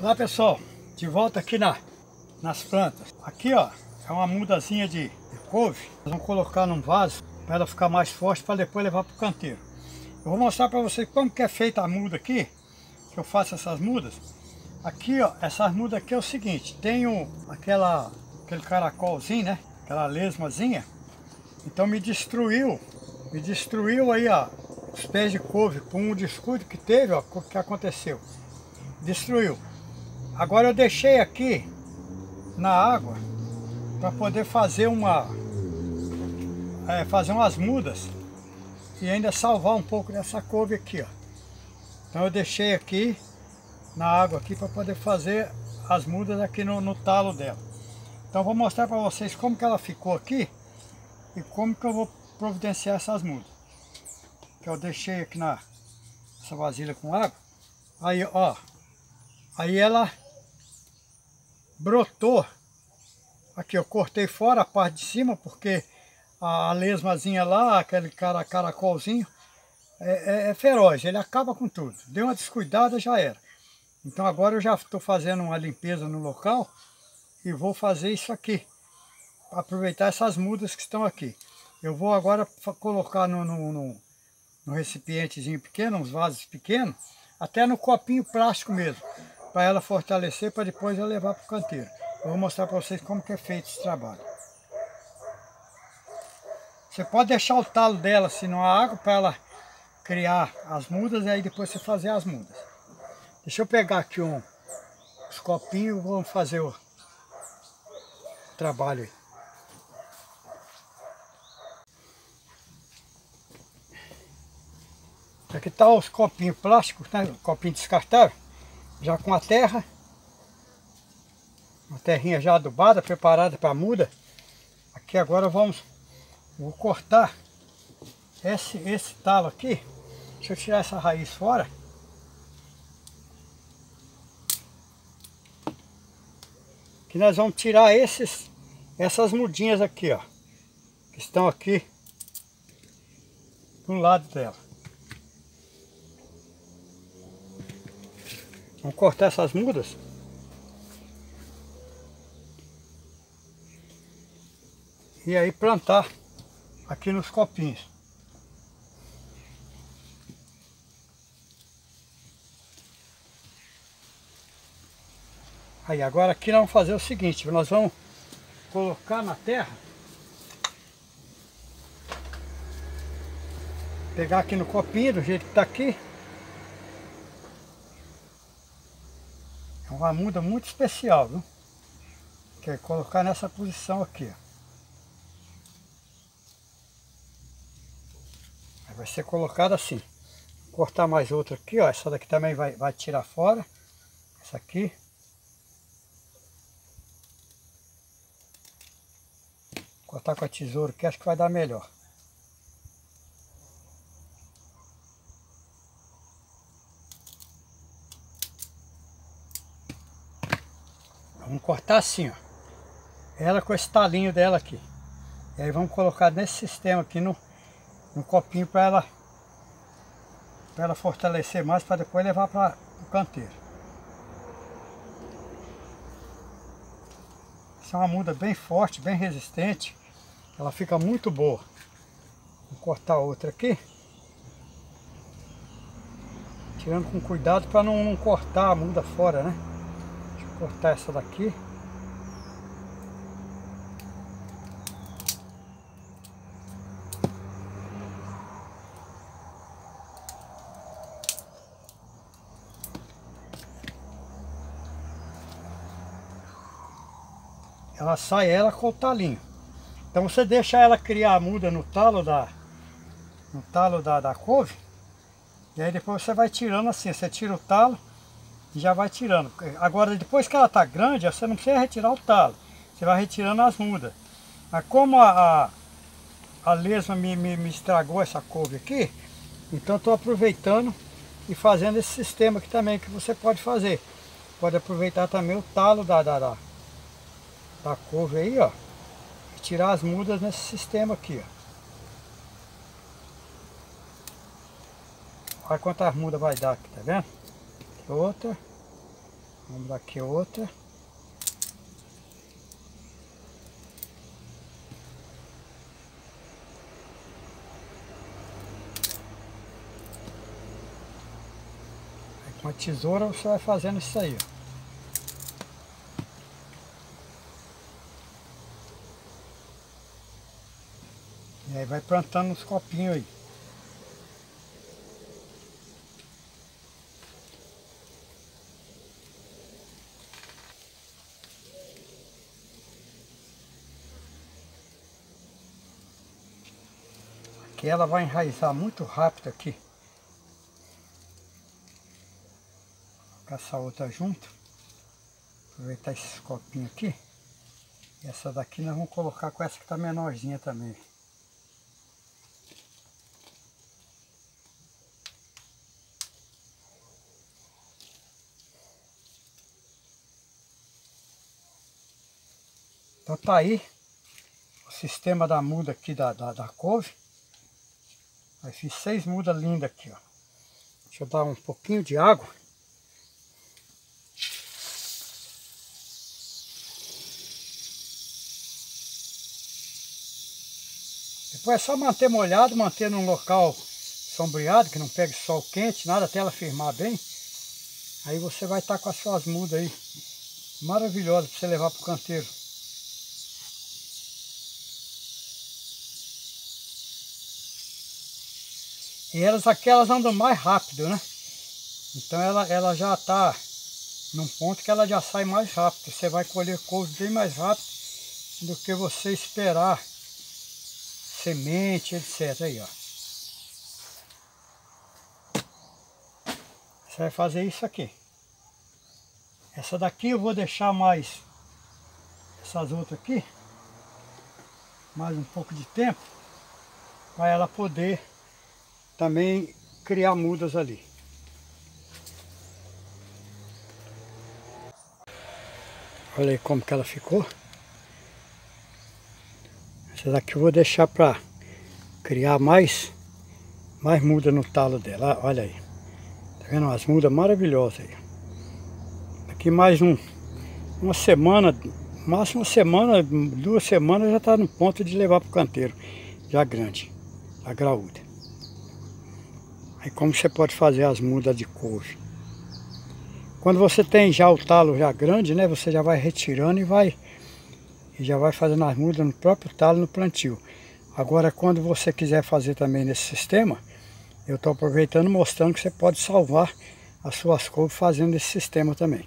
Olá pessoal, de volta aqui na, nas plantas. Aqui ó, é uma mudazinha de, de couve. Nós vamos colocar num vaso para ela ficar mais forte para depois levar para o canteiro. Eu vou mostrar para vocês como que é feita a muda aqui, que eu faço essas mudas. Aqui ó, essas mudas aqui é o seguinte, tenho aquela, aquele caracolzinho, né? Aquela lesmazinha. Então me destruiu, me destruiu aí ó, os pés de couve com um descuido que teve, ó, o que aconteceu. Destruiu. Agora eu deixei aqui na água para poder fazer uma é, fazer umas mudas e ainda salvar um pouco dessa couve aqui, ó. Então eu deixei aqui na água aqui para poder fazer as mudas aqui no, no talo dela. Então vou mostrar para vocês como que ela ficou aqui e como que eu vou providenciar essas mudas. Que eu deixei aqui na essa vasilha com água. Aí, ó, aí ela brotou. Aqui eu cortei fora a parte de cima porque a lesmazinha lá, aquele cara, caracolzinho, é, é, é, feroz, ele acaba com tudo. Deu uma descuidada, já era. Então agora eu já estou fazendo uma limpeza no local e vou fazer isso aqui. Aproveitar essas mudas que estão aqui. Eu vou agora colocar no, no, no, no recipientezinho pequeno, uns vasos pequenos, até no copinho plástico mesmo para ela fortalecer, para depois eu levar para o canteiro. Eu vou mostrar para vocês como que é feito esse trabalho. Você pode deixar o talo dela assim na água para ela criar as mudas e aí depois você fazer as mudas. Deixa eu pegar aqui um, os copinhos vamos fazer o trabalho aí. Aqui tá os copinhos plásticos, né? copinho descartável já com a terra, uma terrinha já adubada, preparada para muda. Aqui agora vamos, vou cortar esse, esse talo aqui. Deixa eu tirar essa raiz fora. Que nós vamos tirar esses, essas mudinhas aqui, ó. Que estão aqui do lado dela. Vamos cortar essas mudas. E aí plantar aqui nos copinhos. Aí agora aqui nós vamos fazer o seguinte, nós vamos colocar na terra. Pegar aqui no copinho do jeito que está aqui. Uma muda muito especial, viu? Que é colocar nessa posição aqui, vai ser colocado assim. Vou cortar mais outra aqui, ó. Essa daqui também vai, vai tirar fora. Essa aqui. Vou cortar com a tesoura que acho que vai dar melhor. Vamos cortar assim, ó. Ela com esse talinho dela aqui. E aí vamos colocar nesse sistema aqui no, no copinho para ela, para ela fortalecer mais para depois levar para o canteiro. Essa é uma muda bem forte, bem resistente. Ela fica muito boa. Vou cortar outra aqui. Tirando com cuidado para não, não cortar a muda fora, né? Cortar essa daqui. Ela sai ela com o talinho. Então você deixa ela criar a muda no talo da no talo da, da couve. E aí depois você vai tirando assim, você tira o talo e já vai tirando. Agora, depois que ela está grande, você não precisa retirar o talo. Você vai retirando as mudas. Mas como a, a, a lesma me, me, me estragou essa couve aqui, então estou aproveitando e fazendo esse sistema aqui também que você pode fazer. Pode aproveitar também o talo da, da, da, da couve aí, ó. E tirar as mudas nesse sistema aqui, ó. Olha quantas mudas vai dar aqui, tá vendo? Outra. Vamos aqui outra. Com a tesoura você vai fazendo isso aí, ó. E aí vai plantando uns copinhos aí. Aqui ela vai enraizar muito rápido aqui. com essa outra junto. Aproveitar esses copinhos aqui. E essa daqui nós vamos colocar com essa que está menorzinha também. Então tá aí o sistema da muda aqui da, da, da couve. Aí fiz seis mudas lindas aqui, ó. Deixa eu dar um pouquinho de água. Depois é só manter molhado, manter num local sombreado, que não pegue sol quente, nada até ela firmar bem. Aí você vai estar tá com as suas mudas aí maravilhosas para você levar para o canteiro. E elas aquelas andam mais rápido, né? Então ela, ela já está num ponto que ela já sai mais rápido. Você vai colher couve bem mais rápido do que você esperar semente, etc. Aí, ó. Você vai fazer isso aqui. Essa daqui eu vou deixar mais essas outras aqui, mais um pouco de tempo, para ela poder também criar mudas ali. Olha aí como que ela ficou. Essa daqui eu vou deixar para criar mais, mais muda no talo dela. Olha aí. Tá vendo umas mudas maravilhosas aí. Aqui mais um, uma semana, máximo uma semana, duas semanas já está no ponto de levar para o canteiro. Já grande, a graúda. Aí como você pode fazer as mudas de couve? Quando você tem já o talo já grande, né? Você já vai retirando e vai e já vai fazendo as mudas no próprio talo no plantio. Agora quando você quiser fazer também nesse sistema, eu estou aproveitando mostrando que você pode salvar as suas couves fazendo esse sistema também.